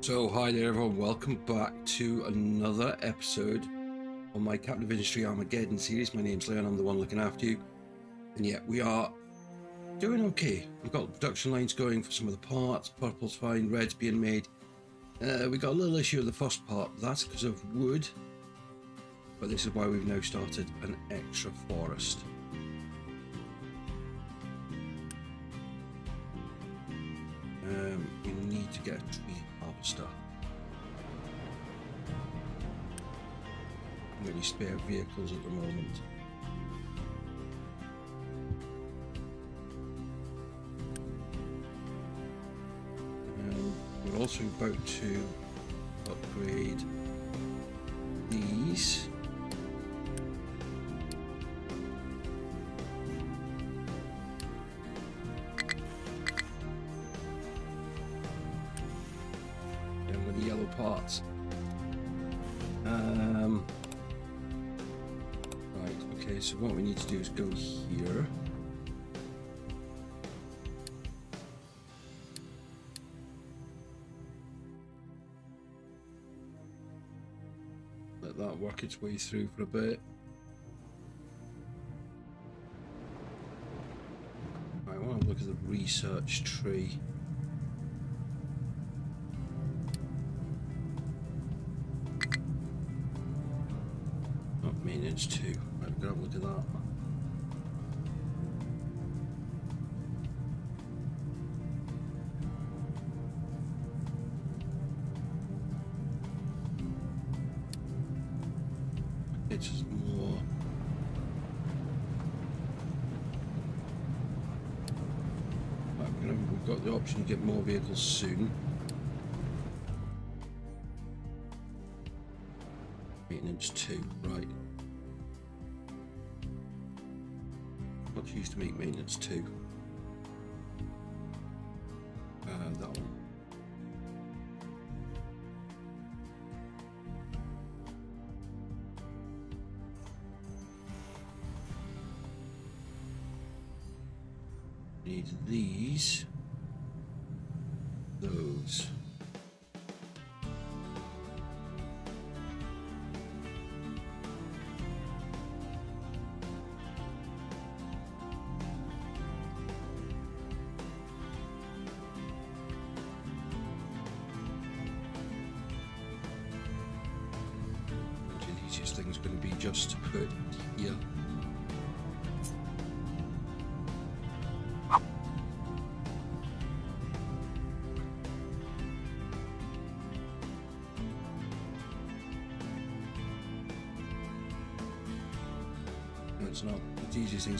So, hi there, everyone. Welcome back to another episode on my Captain of Industry Armageddon series. My name's Leon, I'm the one looking after you. And yet, we are doing okay. We've got production lines going for some of the parts, purple's fine, red's being made. Uh, we got a little issue with the first part, that's because of wood. But this is why we've now started an extra forest. Um, we need to get a tree harvester. Really spare vehicles at the moment. Um, we're also about to upgrade these. So what we need to do is go here. Let that work its way through for a bit. I want to look at the research tree. got the option to get more vehicles soon. Maintenance 2, right. Much used to make maintenance 2.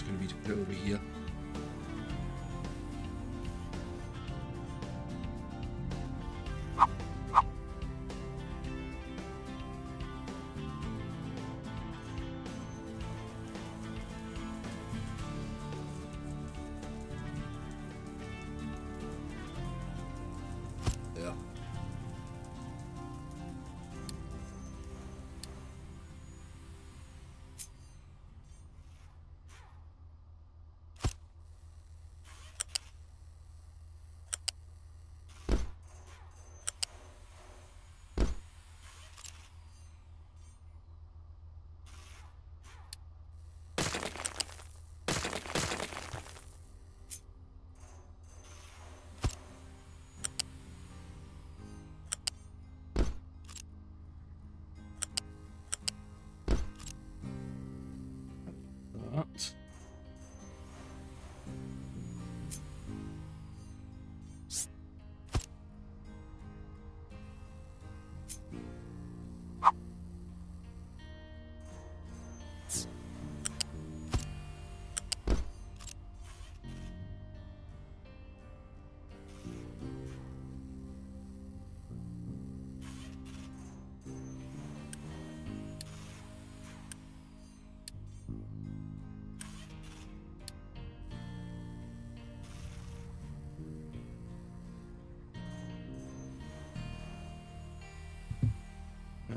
The easiest thing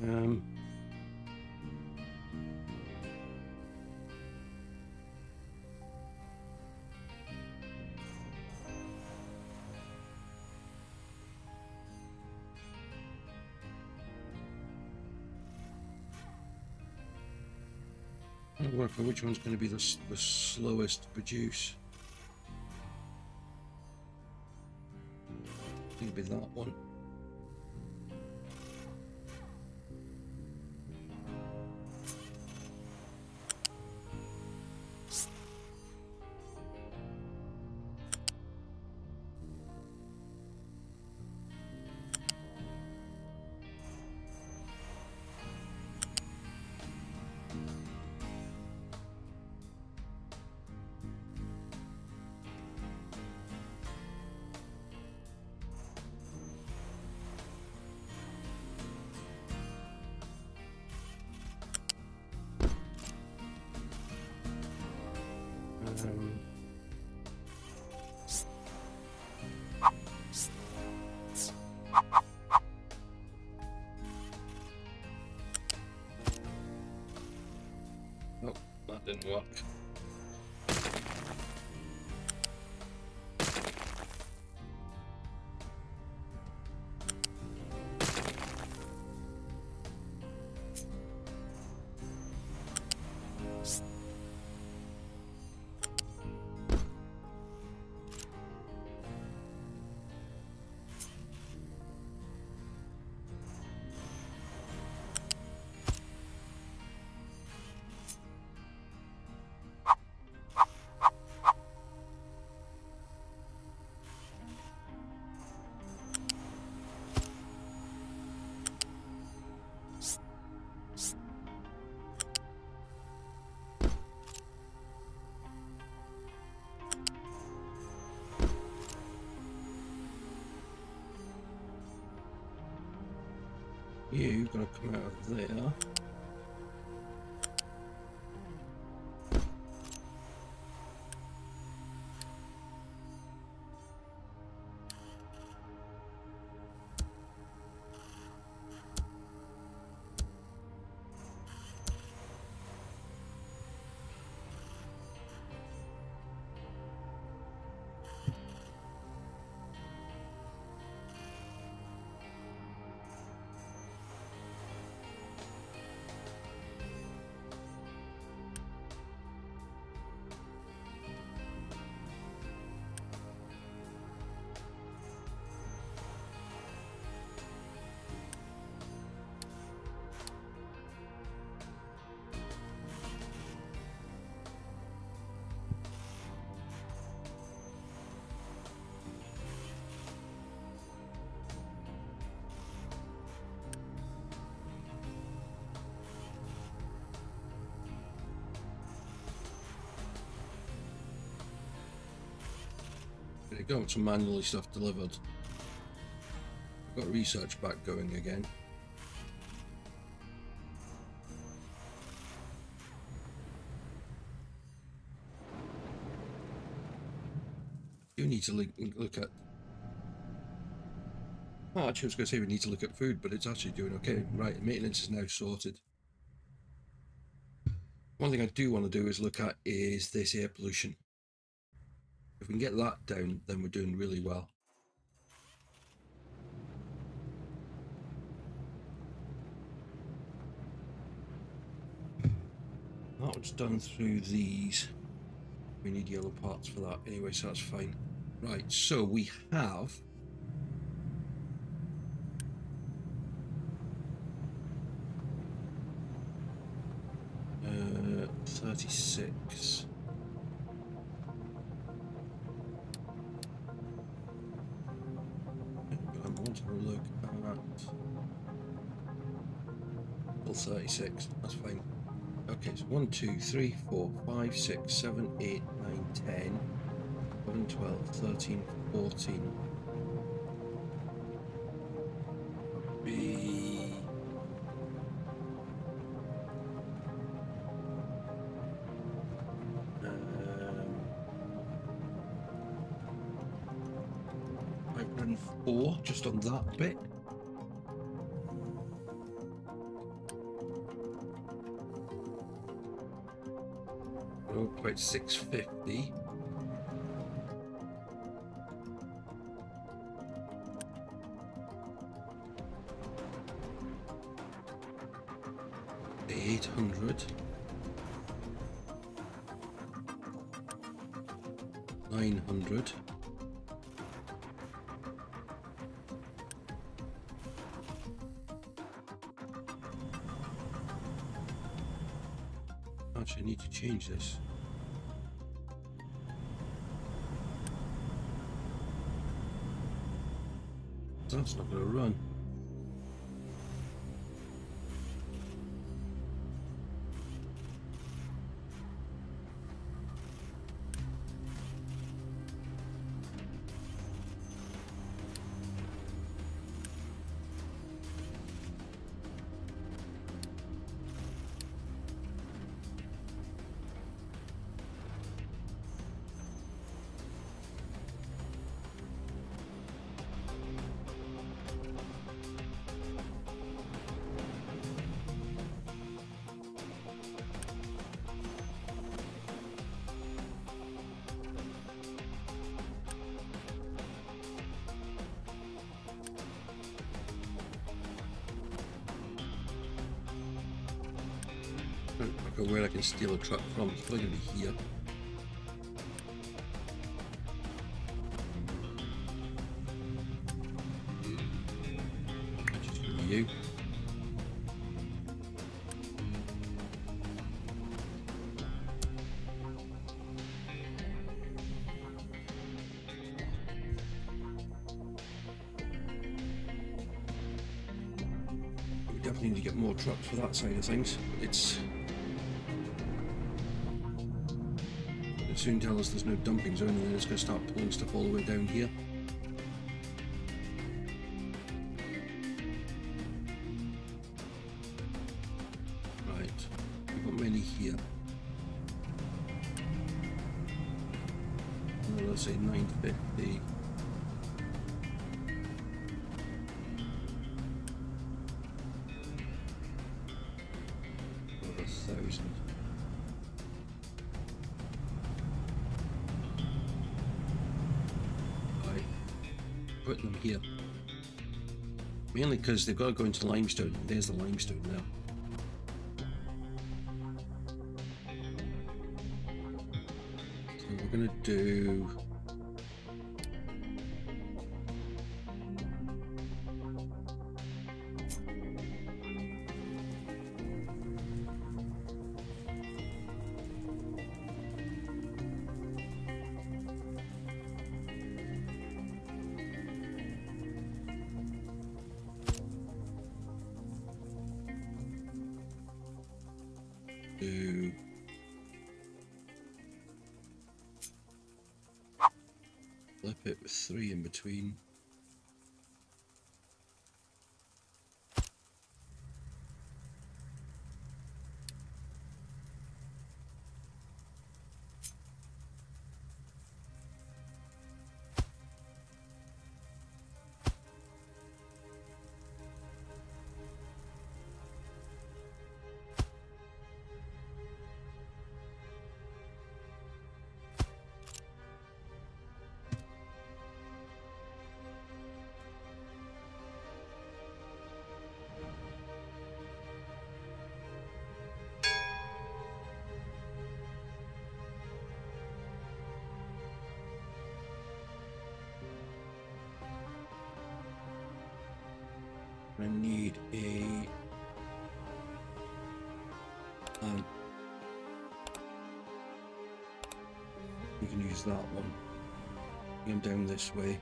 Um, I'm going for which one's going to be the, the slowest to produce. I think it'll be that one. You've got to come out of there. There you go, some manually stuff delivered. Got research back going again. You need to look, look at. Oh, actually, I was going to say we need to look at food, but it's actually doing okay. Right, maintenance is now sorted. One thing I do want to do is look at is this air pollution. We can get that down, then we're doing really well. That was done through these. We need yellow parts for that anyway, so that's fine. Right, so we have 3, 4, 5, 6, 7, 8, 9, 10, 11, 12, 13, 14. B. Um, 504 just on that bit. at 650. Eight hundred. Nine hundred. 900. Actually, need to change this. That's not going to run. Steal a truck from. It's probably going to be here. You. We definitely need to get more trucks for that side of things. It's soon tell us there's no dumping zone and then it's going to start pulling stuff all the way down here. Because they've got to go into limestone. There's the limestone now. So we're gonna do. do I need a um, you can use that one. Come down this way.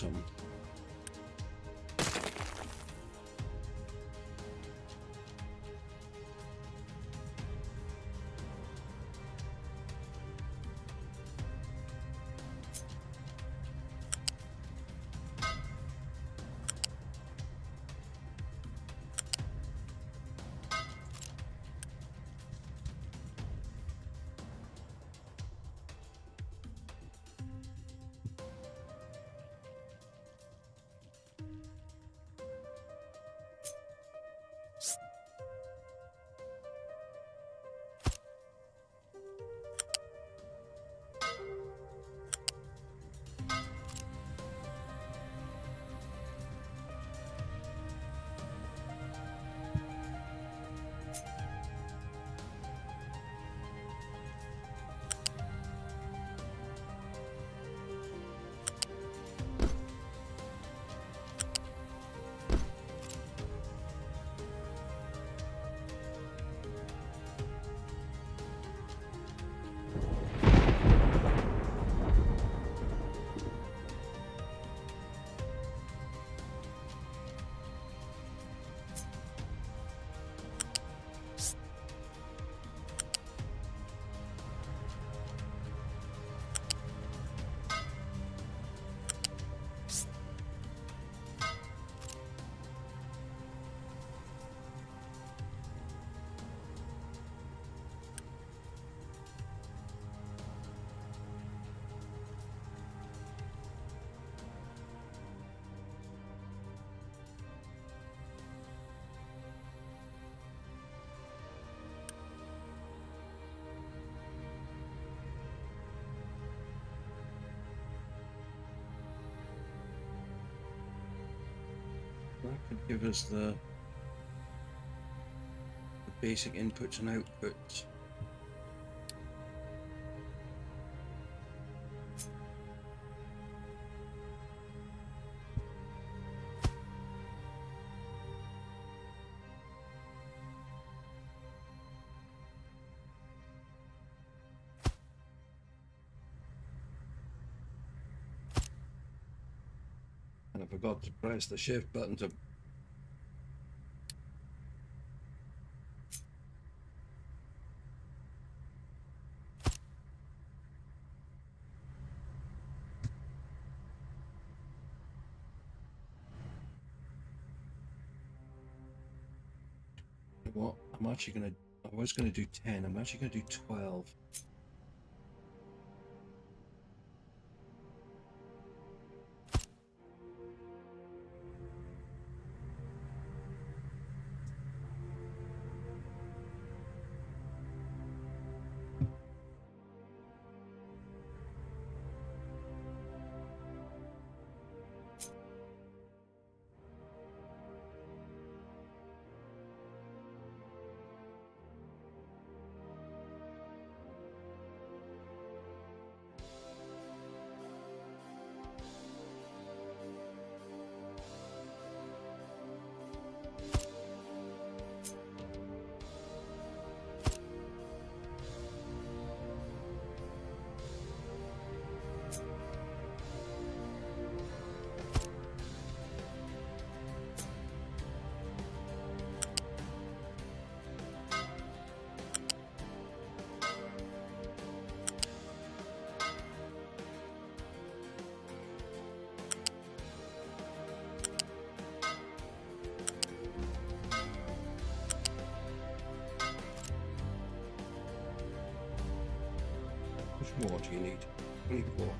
Did could give us the, the basic inputs and outputs. I forgot to press the shift button to You actually gonna I was gonna do 10, I'm actually gonna do 12. What do you need? Need more.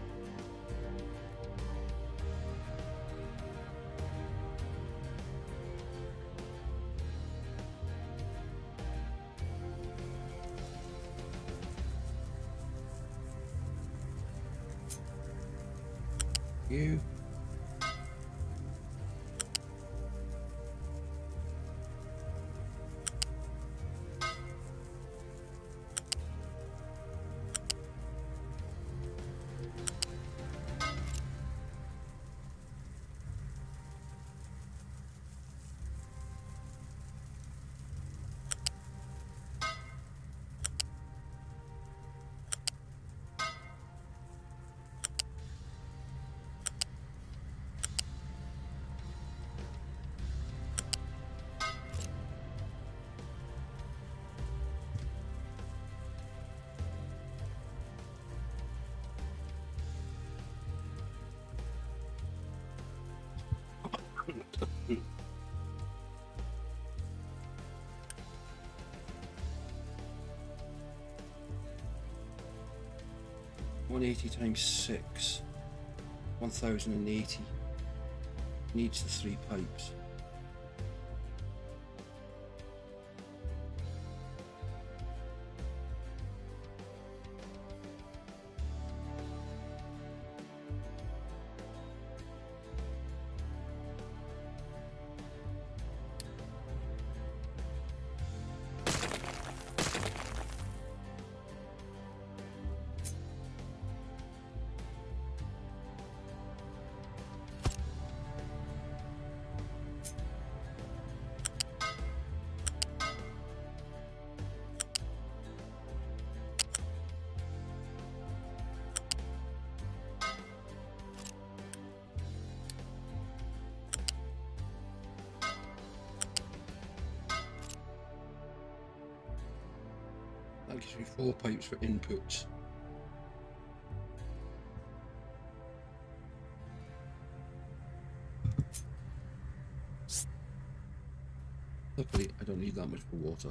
180 times 6. 1080. Needs the three pipes. Pipes for inputs. Luckily, I don't need that much for water.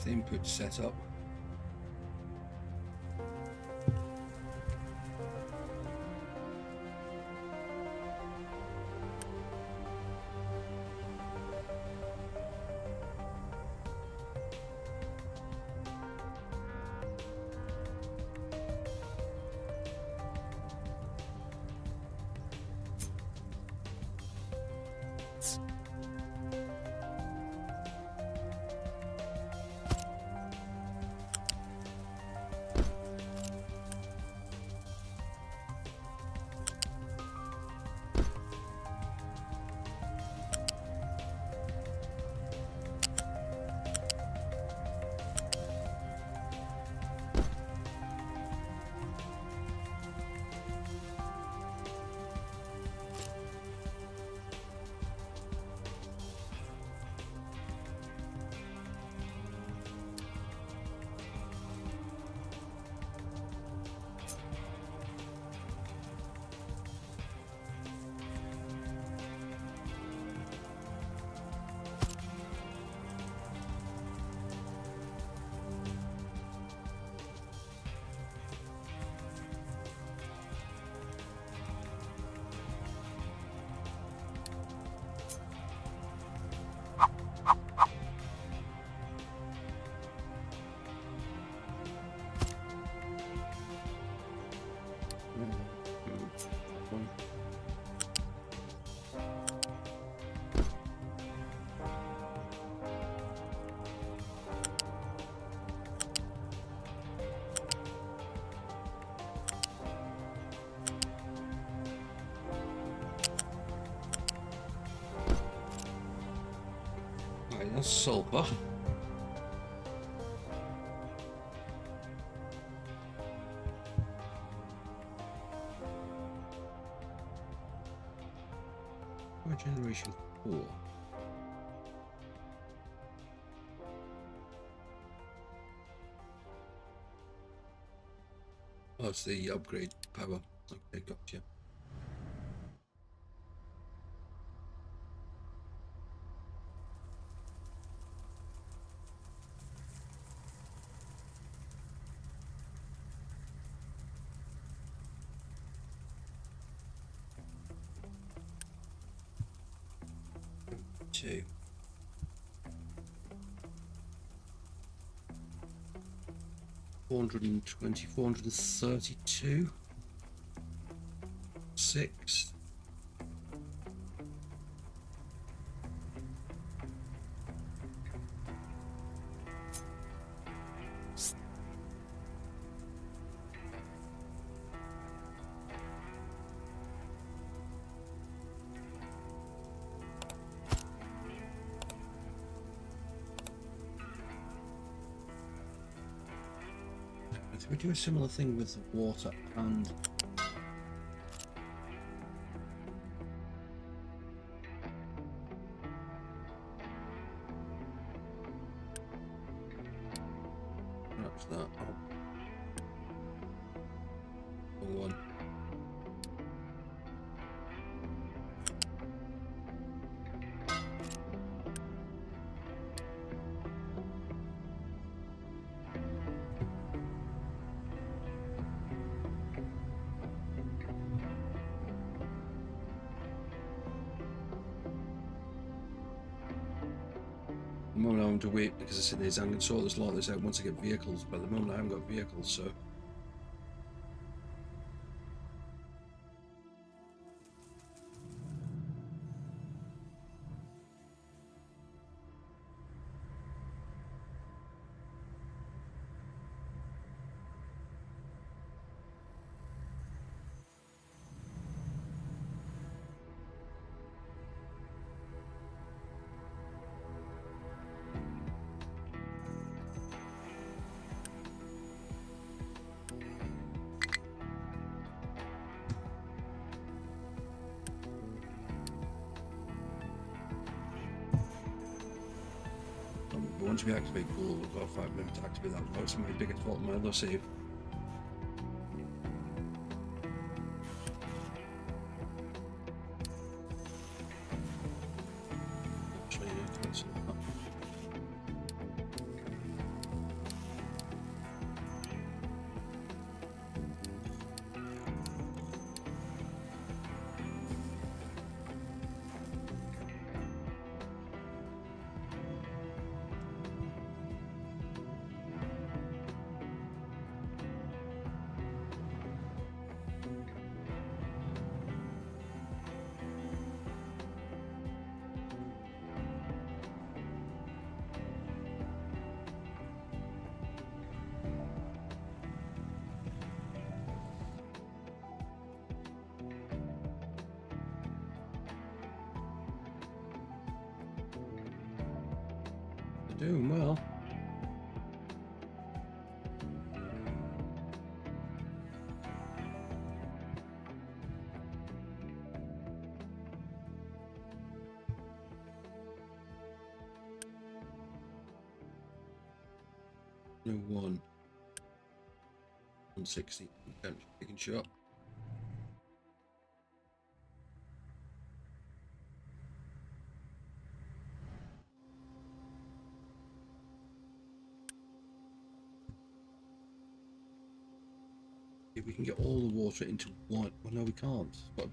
The input set up? Sulfur. Power generation four. Oh, it's the upgrade power. Okay, gotcha. 420, 432. Six. We do a similar thing with water and wait because I said this, I'm to sort this lot this out once I get vehicles. But at the moment I haven't got vehicles, so once we activate Google, we've got five minutes to activate that. That's my biggest fault my other save. 160. Taking um, shot. If we can get all the water into one. Well, no, we can't. But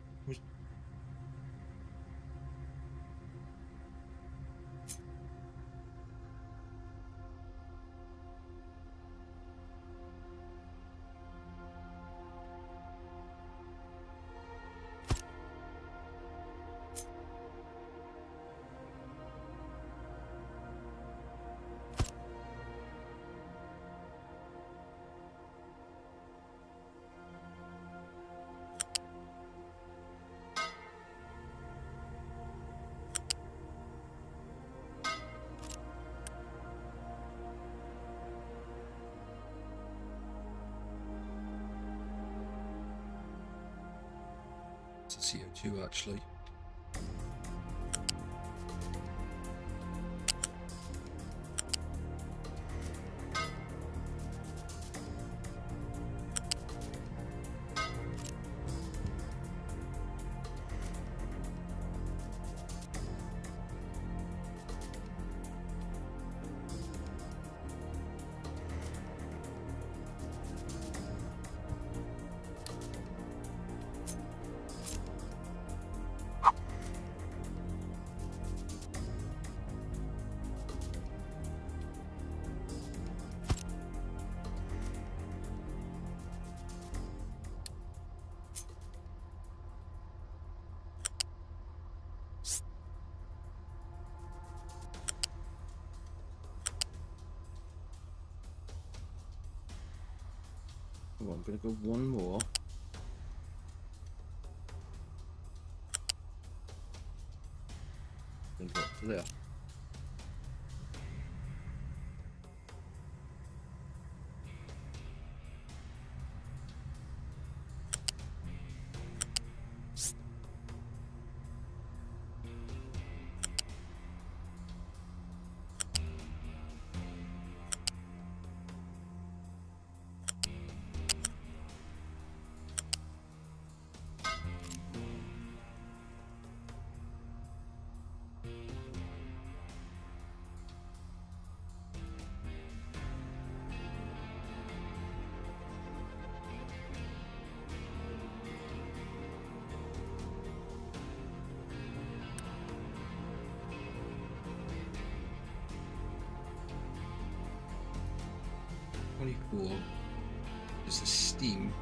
CO2 actually. Oh, I'm going to go one more. There. Twenty-four is the steam.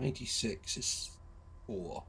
96 is 4.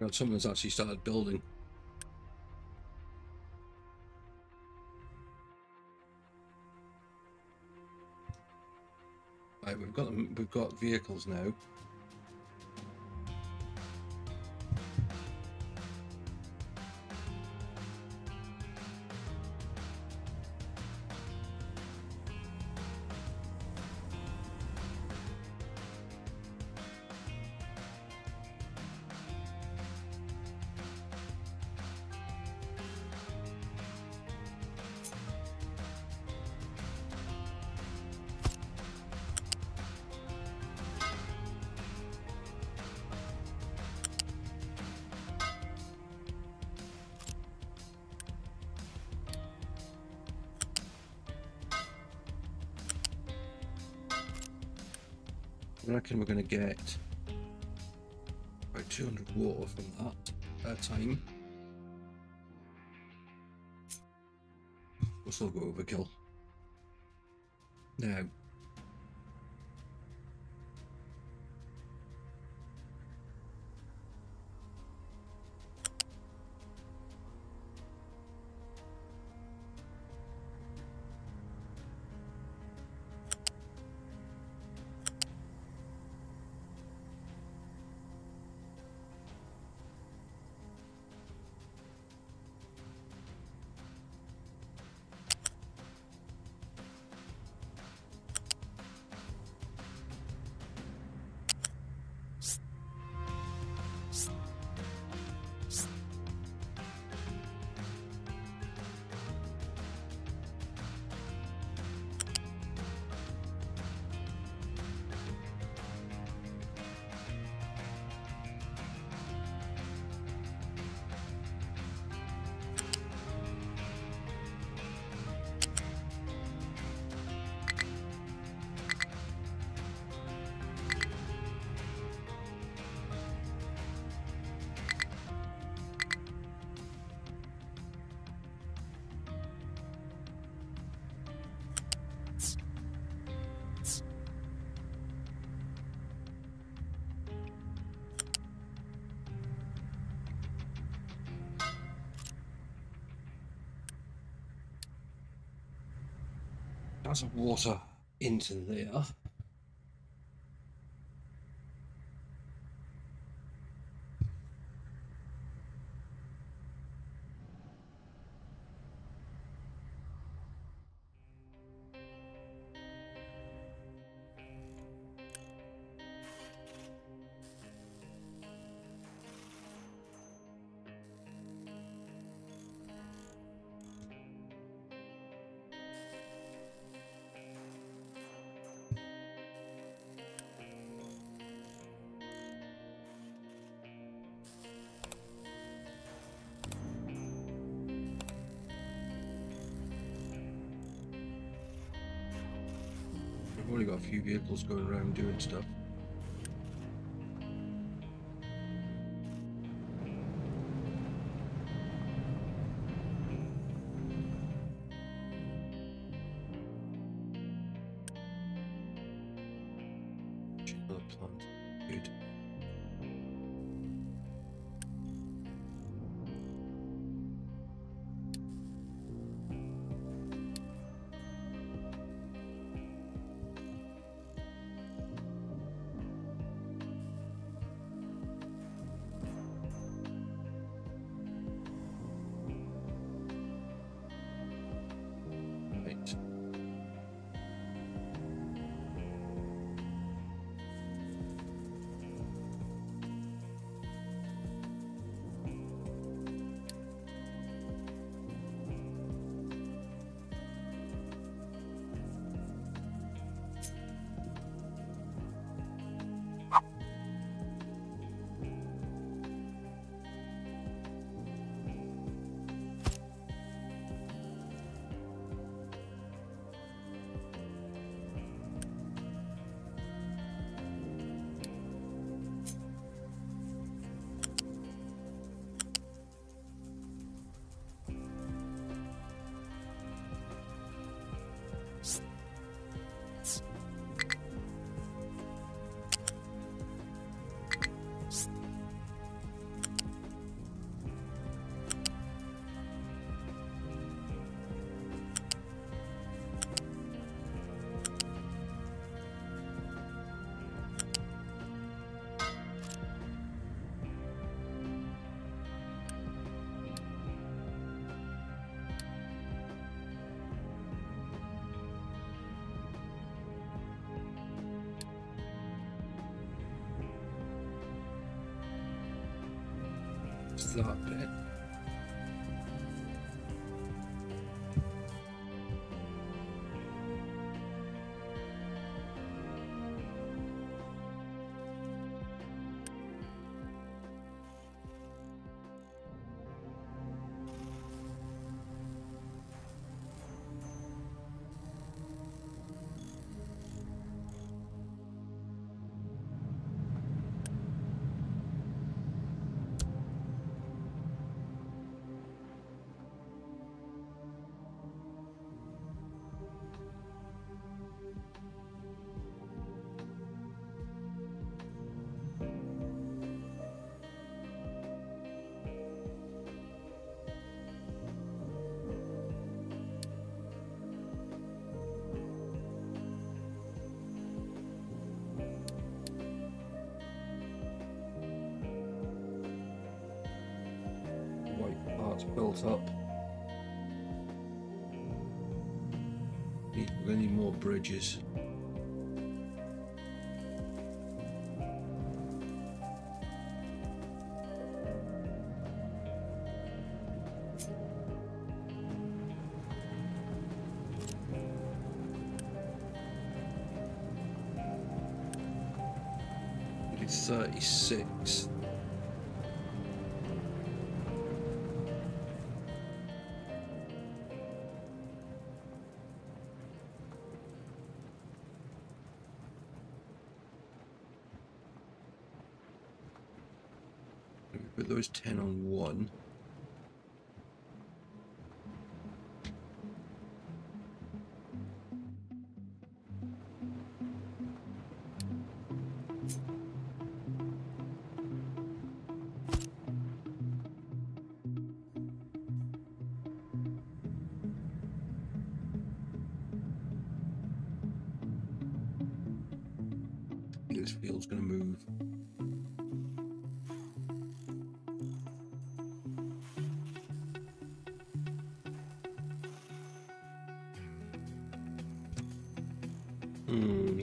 Well, someone's actually started building. Right, we've got. We've got vehicles now. Get about 200 water from that at a time. We'll still go overkill. Now, That's water into there. Probably got a few vehicles going around doing stuff. What's that bit? Built up. We need more bridges. Need 36. 10 on one.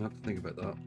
Have to think about that.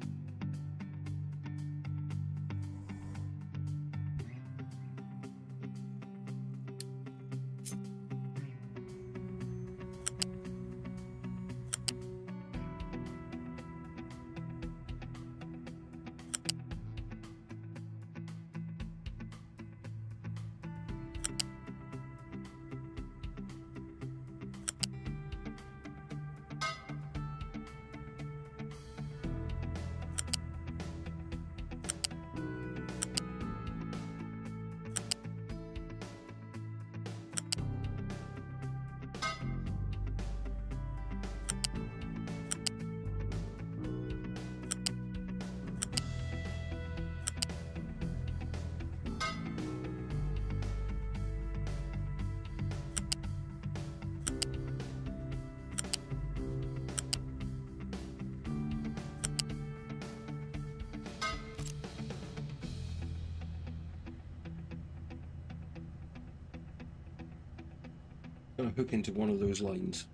Hook into one of those lines.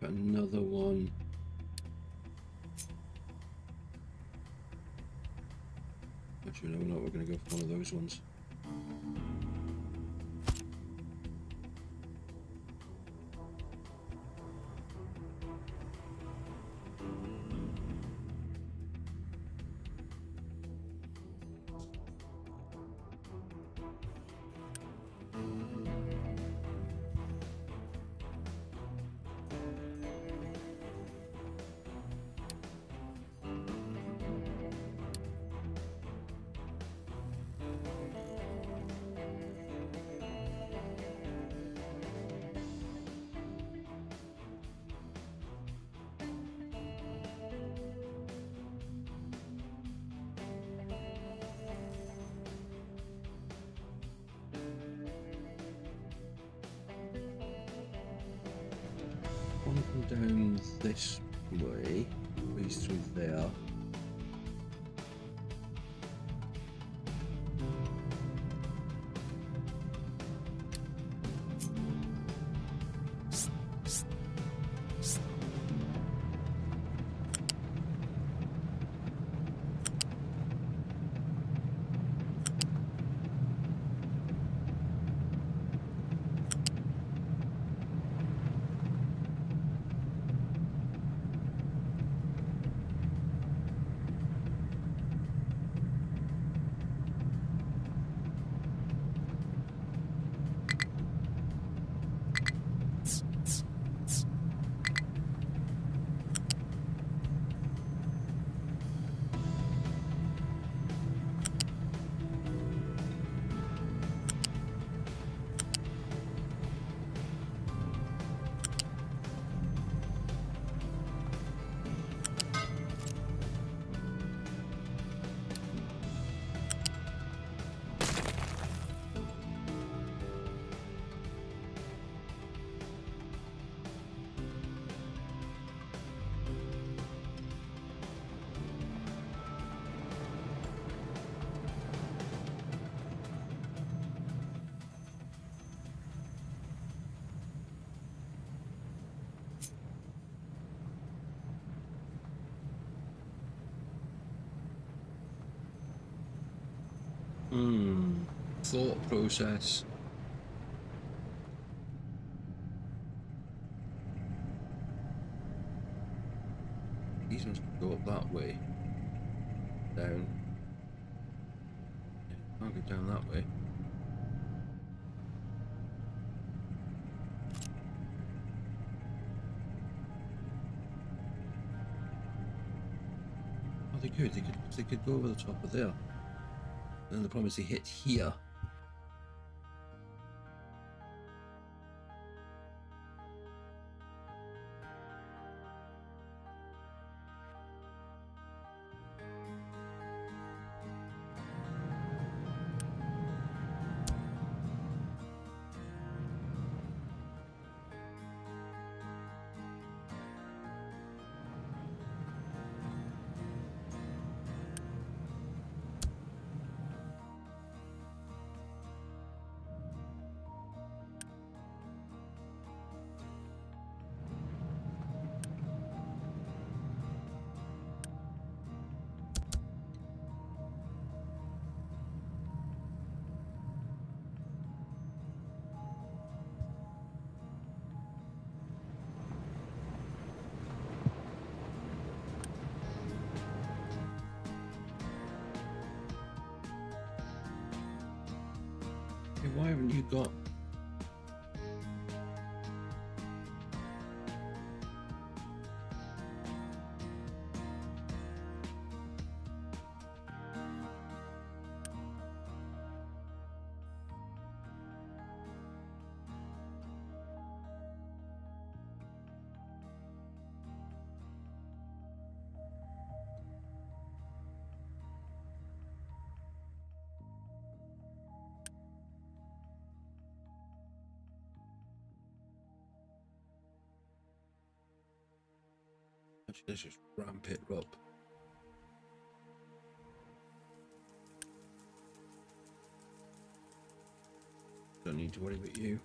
Another one. Actually, no, no, we're going to go for one of those ones. Down this way, leads through there. Thought process. These ones go up that way. Down. Can't go down that way. Oh, they could. They could. They could go over the top of there. And the problem is they hit here. Why haven't you got? Let's just ramp it up. Don't need to worry about you.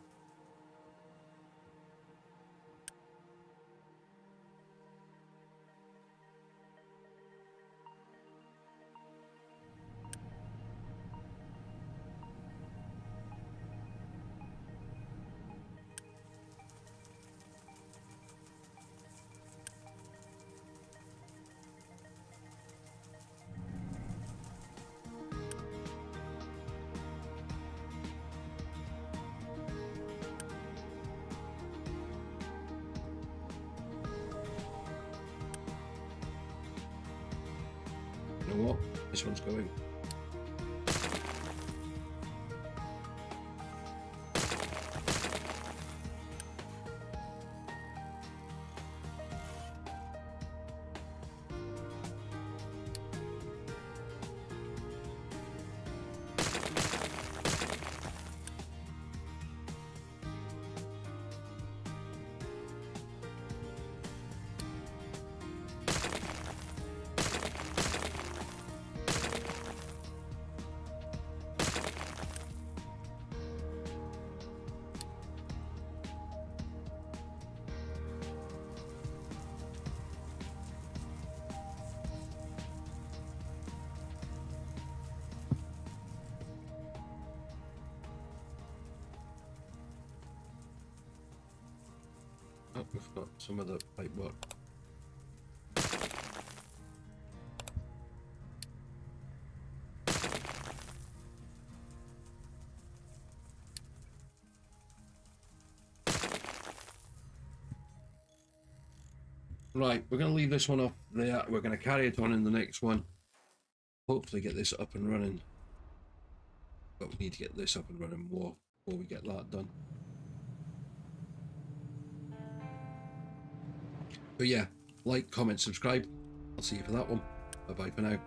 You know what? This one's going. Oh, we've got some of the pipe work. Right, we're going to leave this one off there. We're going to carry it on in the next one. Hopefully get this up and running. But we need to get this up and running more before we get that done. But yeah, like, comment, subscribe. I'll see you for that one. Bye bye for now.